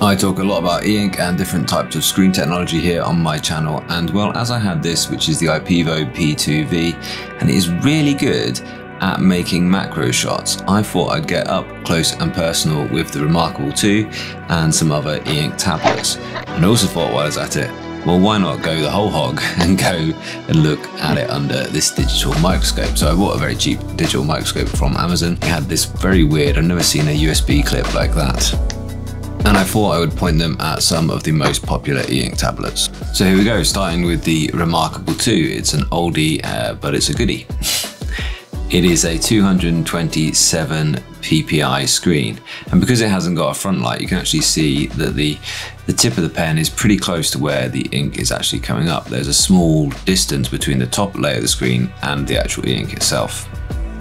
I talk a lot about e-ink and different types of screen technology here on my channel and well as I had this which is the IPEVO P2V and it is really good at making macro shots, I thought I'd get up close and personal with the Remarkable 2 and some other e-ink tablets. And I also thought while I was at it, well why not go the whole hog and go and look at it under this digital microscope. So I bought a very cheap digital microscope from Amazon. It had this very weird, I've never seen a USB clip like that and I thought I would point them at some of the most popular e-ink tablets. So here we go, starting with the Remarkable 2. It's an oldie, uh, but it's a goodie. it is a 227 ppi screen, and because it hasn't got a front light, you can actually see that the, the tip of the pen is pretty close to where the ink is actually coming up. There's a small distance between the top layer of the screen and the actual e-ink itself.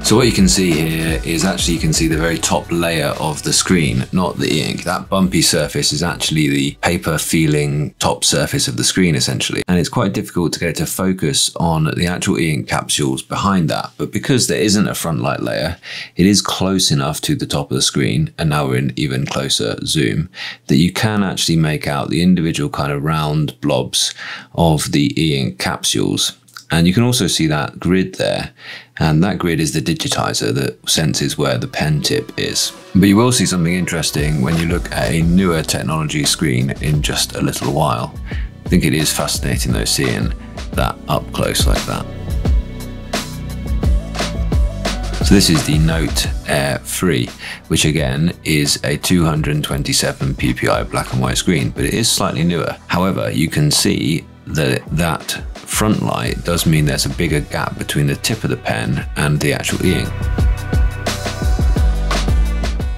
So what you can see here is actually you can see the very top layer of the screen, not the ink. That bumpy surface is actually the paper feeling top surface of the screen essentially. And it's quite difficult to get it to focus on the actual ink capsules behind that. But because there isn't a front light layer, it is close enough to the top of the screen, and now we're in even closer zoom, that you can actually make out the individual kind of round blobs of the e-ink capsules and you can also see that grid there. And that grid is the digitizer that senses where the pen tip is. But you will see something interesting when you look at a newer technology screen in just a little while. I think it is fascinating though seeing that up close like that. So this is the Note Air 3, which again is a 227 ppi black and white screen, but it is slightly newer. However, you can see that that front light does mean there's a bigger gap between the tip of the pen and the actual e-ink.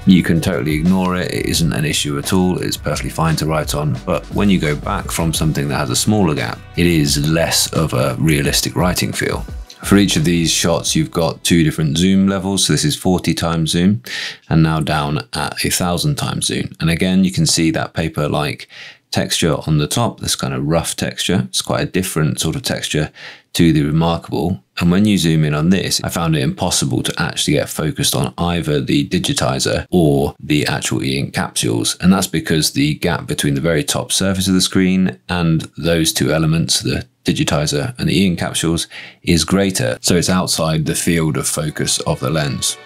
You can totally ignore it, it isn't an issue at all, it's perfectly fine to write on, but when you go back from something that has a smaller gap, it is less of a realistic writing feel. For each of these shots, you've got two different zoom levels. So this is 40 times zoom and now down at a thousand times zoom. And again, you can see that paper like texture on the top, this kind of rough texture. It's quite a different sort of texture to the Remarkable. And when you zoom in on this, I found it impossible to actually get focused on either the digitizer or the actual e-ink capsules. And that's because the gap between the very top surface of the screen and those two elements, the digitizer and the e-ink capsules, is greater. So it's outside the field of focus of the lens.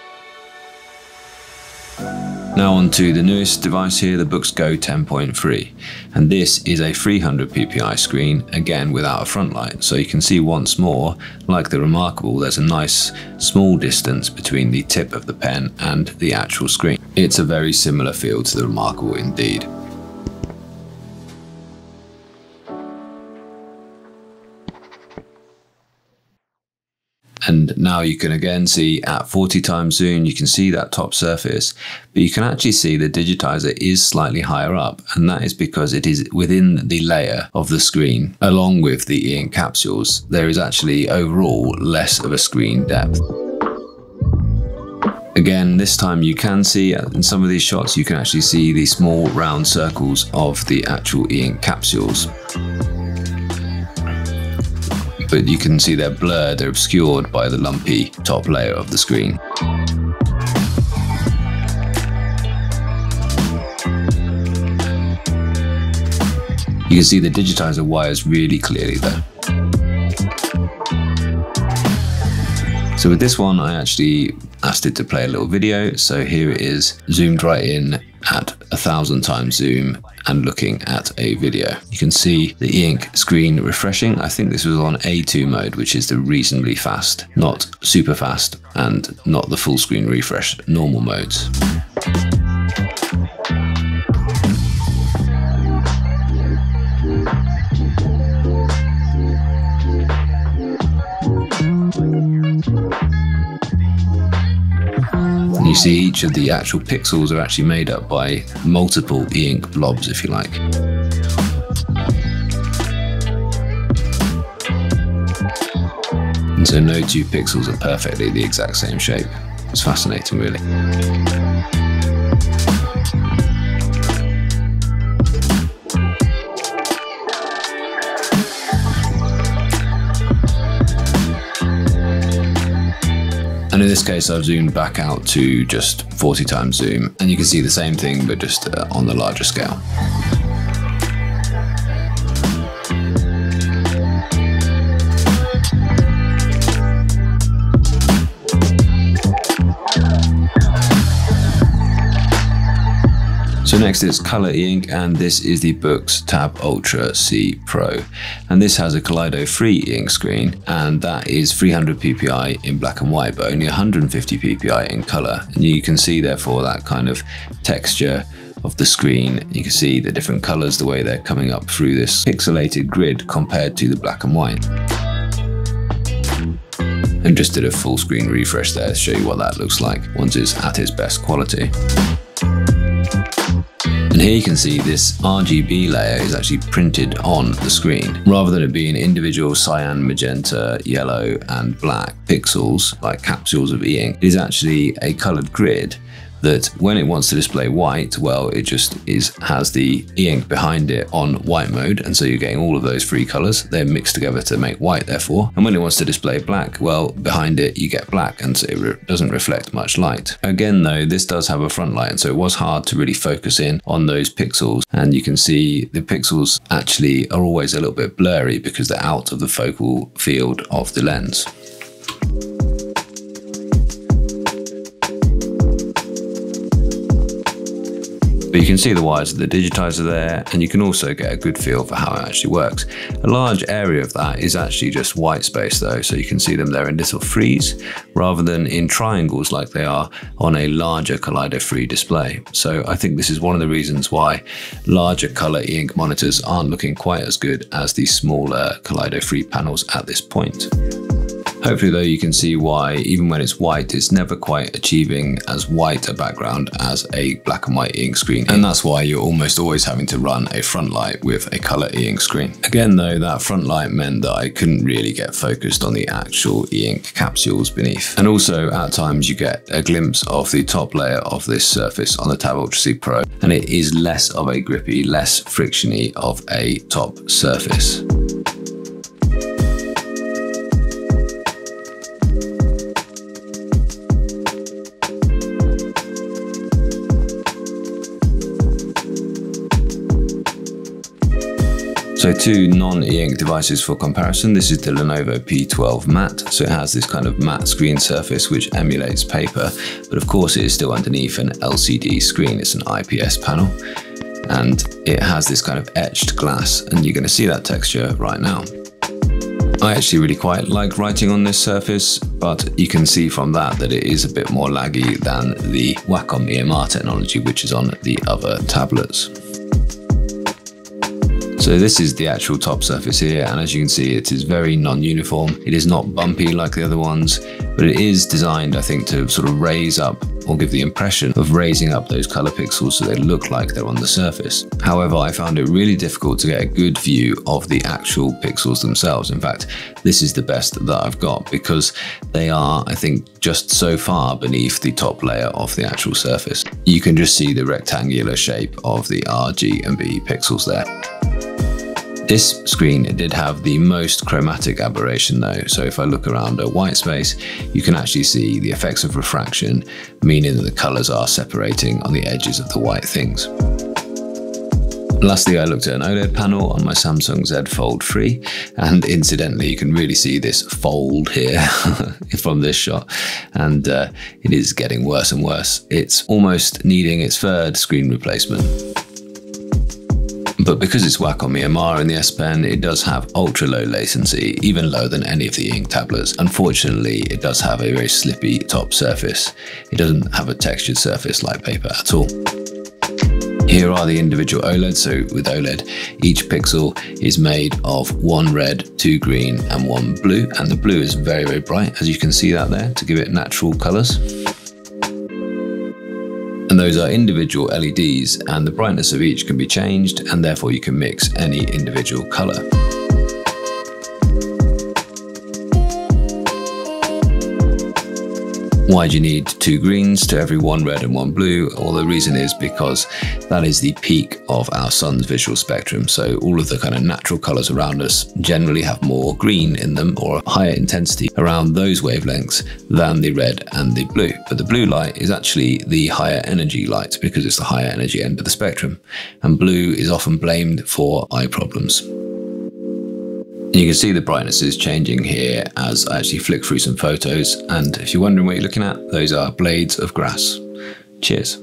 Now on to the newest device here, the Boox Go 10.3. And this is a 300 ppi screen, again without a front light. So you can see once more, like the Remarkable, there's a nice small distance between the tip of the pen and the actual screen. It's a very similar feel to the Remarkable indeed. And now you can again see at 40 times zoom, you can see that top surface, but you can actually see the digitizer is slightly higher up. And that is because it is within the layer of the screen, along with the e-ink capsules. There is actually overall less of a screen depth. Again, this time you can see in some of these shots, you can actually see the small round circles of the actual e-ink capsules but you can see they're blurred, they're obscured by the lumpy top layer of the screen. You can see the digitizer wires really clearly there. So with this one, I actually asked it to play a little video. So here it is zoomed right in at a thousand times zoom and looking at a video. You can see the e-ink screen refreshing. I think this was on A2 mode, which is the reasonably fast, not super fast and not the full screen refresh, normal modes. You see each of the actual pixels are actually made up by multiple e-ink blobs, if you like. And so no two pixels are perfectly the exact same shape. It's fascinating, really. And in this case, I've zoomed back out to just 40 times zoom, and you can see the same thing, but just uh, on the larger scale. So next is Color E-Ink and this is the Boox Tab Ultra C Pro. And this has a Kaleido 3 ink screen and that is 300 ppi in black and white but only 150 ppi in color. And you can see therefore that kind of texture of the screen. You can see the different colors, the way they're coming up through this pixelated grid compared to the black and white. And just did a full screen refresh there to show you what that looks like once it's at its best quality. And here you can see this RGB layer is actually printed on the screen. Rather than it being individual cyan, magenta, yellow and black pixels like capsules of e-ink, it is actually a colored grid that when it wants to display white, well, it just is has the e-ink behind it on white mode, and so you're getting all of those three colors. They're mixed together to make white, therefore. And when it wants to display black, well, behind it you get black, and so it re doesn't reflect much light. Again, though, this does have a front light, and so it was hard to really focus in on those pixels. And you can see the pixels actually are always a little bit blurry because they're out of the focal field of the lens. But you can see the wires of the digitizer there, and you can also get a good feel for how it actually works. A large area of that is actually just white space though, so you can see them there in little threes, rather than in triangles like they are on a larger Kaleido 3 display. So I think this is one of the reasons why larger color e-ink monitors aren't looking quite as good as the smaller Kaleido 3 panels at this point. Hopefully though you can see why even when it's white it's never quite achieving as white a background as a black and white ink screen and that's why you're almost always having to run a front light with a colour e-ink screen. Again though that front light meant that I couldn't really get focused on the actual e-ink capsules beneath and also at times you get a glimpse of the top layer of this surface on the Tab Ultra C Pro and it is less of a grippy, less frictiony of a top surface. So two non-e-ink devices for comparison. This is the Lenovo P12 Matte. So it has this kind of matte screen surface which emulates paper, but of course it is still underneath an LCD screen. It's an IPS panel and it has this kind of etched glass and you're going to see that texture right now. I actually really quite like writing on this surface, but you can see from that that it is a bit more laggy than the Wacom EMR technology, which is on the other tablets. So this is the actual top surface here and as you can see it is very non-uniform. It is not bumpy like the other ones but it is designed I think to sort of raise up or give the impression of raising up those color pixels so they look like they're on the surface. However, I found it really difficult to get a good view of the actual pixels themselves. In fact, this is the best that I've got because they are, I think, just so far beneath the top layer of the actual surface. You can just see the rectangular shape of the R, G and B pixels there. This screen did have the most chromatic aberration though, so if I look around a white space, you can actually see the effects of refraction, meaning that the colours are separating on the edges of the white things. Lastly, I looked at an OLED panel on my Samsung Z Fold 3, and incidentally, you can really see this fold here from this shot, and uh, it is getting worse and worse. It's almost needing its third screen replacement. But because it's Wacom EMR in the S Pen, it does have ultra low latency, even lower than any of the ink tablets. Unfortunately, it does have a very slippy top surface. It doesn't have a textured surface like paper at all. Here are the individual OLEDs. So with OLED, each pixel is made of one red, two green and one blue. And the blue is very, very bright, as you can see that there, to give it natural colors and those are individual LEDs and the brightness of each can be changed and therefore you can mix any individual color. Why do you need two greens to every one red and one blue? Well, the reason is because that is the peak of our sun's visual spectrum. So all of the kind of natural colors around us generally have more green in them or higher intensity around those wavelengths than the red and the blue. But the blue light is actually the higher energy light because it's the higher energy end of the spectrum. And blue is often blamed for eye problems. You can see the brightness is changing here as I actually flick through some photos. And if you're wondering what you're looking at, those are blades of grass. Cheers.